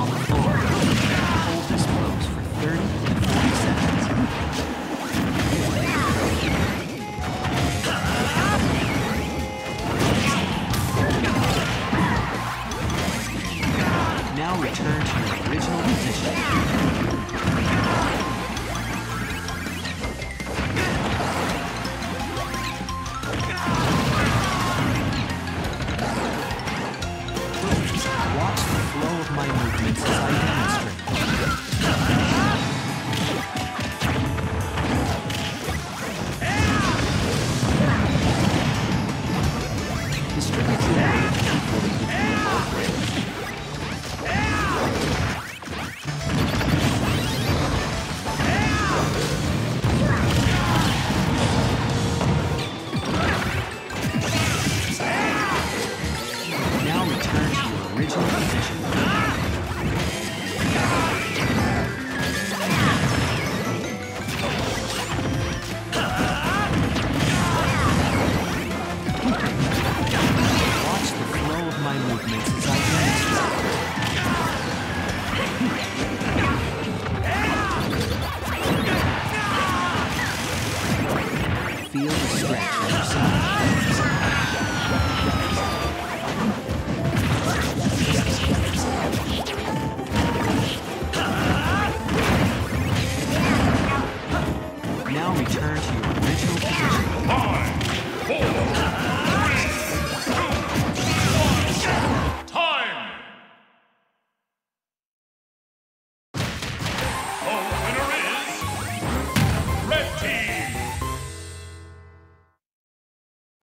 on the floor. Hold this pose for 30 to 40 seconds. I demonstrate. Distribute your weight equally. Now return to your original position. Of movements I demonstrate. Feel the stretch on your side.